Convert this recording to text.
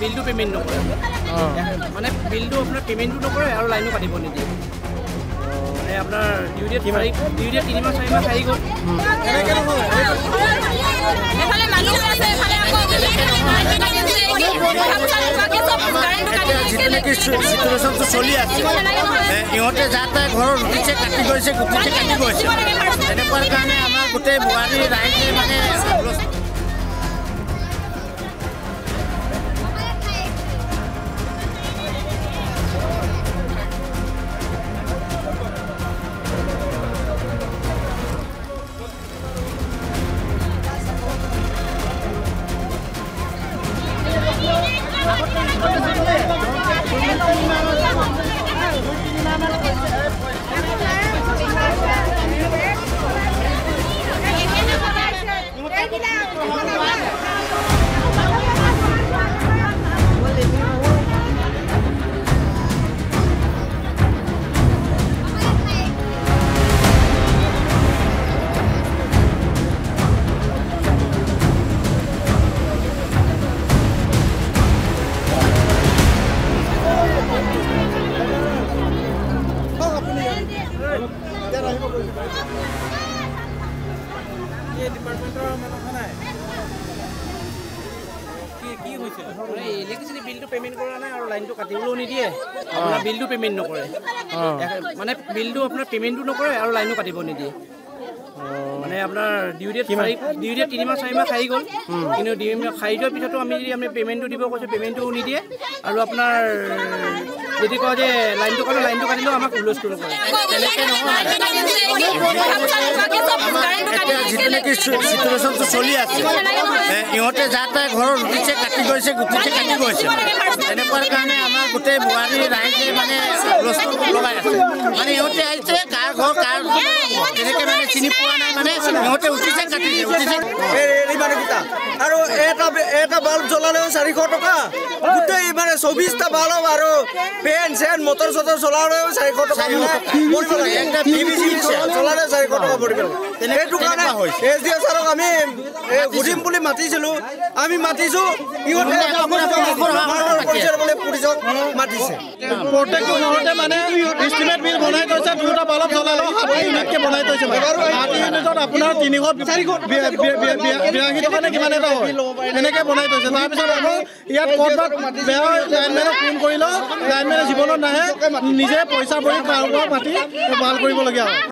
বিলটো পে'মেণ্ট নকৰে মানে বিলটো আপোনাৰ পে'মেণ্টটো নকৰে আৰু লাইনো কাটিব নিদিয়ে আপোনাৰ ডিউটিত তিনিমাহ চাৰিমাহ চাৰি গ'ল এফালে মানুহ আছে এফালে আকৌ এতিয়া যিটো নেকি চিটুৱেশ্যনটো চলি আছে ইহঁতে যাৰ তাৰ ঘৰৰ ৰুটিছে কাটি গৈছে গুটিছে কাটি গৈছে তেনেকুৱাৰ কাৰণে আমাৰ গোটেই বোৱাৰী ৰাইজে মানে ইলেক্ট্ৰিচিটি বিলটো পে'মেণ্ট কৰা নাই আৰু লাইনটো কাটিবলৈও নিদিয়ে। আপোনাৰ বিলটো পে'মেণ্ট নকৰে। মানে বিলটো আপোনাৰ পে'মেণ্টটো নকৰে আৰু লাইনো কাটিব নিদিয়ে। মানে আপোনাৰ ডিউটিত চাৰি ডিউটিত তিনিমাহ চাৰিমাহ খাই গ'ল। কিন্তু খাই যোৱাৰ পিছতো আমি যদি আমি পে'মেণ্টটো দিব কৈছোঁ পে'মেণ্টটো নিদিয়ে। আৰু আপোনাৰ যদি কয় যে লাইনটো কাটো লাইনটো কাটিলেও আমাক হুলস্থুল কৰে। তেনেকে নহয়। এতিয়া যিটো নেকি চিটুৱেশ্যনটো চলি আছে ইহঁতে যাৰ তাৰ ঘৰৰ ৰুটিছে কাটি গৈছে গুটিছে কাটি গৈছে। তেনেকুৱাৰ কাৰণে আমাৰ গোটেই বোৱাৰী ৰাইজে মানে লগাই আছে। মানে ইহঁতে আহিছে কাৰ ঘৰ কাৰ তেনেকে মানে চিনি পোৱা নাই মানে কাটিছে উঠিছে এই মানুহকেইটা আৰু এটা এটা বাল্ব জ্বলালেও চাৰিশ টকা। গোটেই মানে চৌবিশটা বাল্ব আৰু ফেন চেন মটৰ চটৰ চলালেও চাৰিশ টকা চাৰিশ মানে টকা। পৰিব লাগে। একটা PVC চলালেও চাৰিশ টকা পৰিব লাগে। তেনে- সেইটো কাৰণে তেনেকুৱা হৈছে। এছ ডি এ ছাৰক আমি এ, সুধিম বুলি মাতিছিলো। আমি মাতিছো। ইহঁতে আপোনালোকে আপোনাৰ মুখৰ ভাষাটো পৰিচয় বোলে পুলিচক মাতিছে। প্ৰত্যেকটো ঘৰতে মানে ইষ্টিমেট বিল বনাই থৈছে দুটা বালব জ্বলালেও ষাঠি ইউনিটকে বনাই থৈছে মানে ষাঠি ইউনিটত আপোনাৰ তিনিশ বি- বিৰাশী টকা নে কিমান এটা হয় এনেকে বনাই থৈছে। তাৰপিছত আকৌ ইয়াত ক'ৰবাত বেয়া লাইনমেনক ফোন কৰিলেও লাইনমেনে জীৱনত নাহে। নিজে পইচা ভৰি মাতি ভাল কৰিবলগীয়া হয়।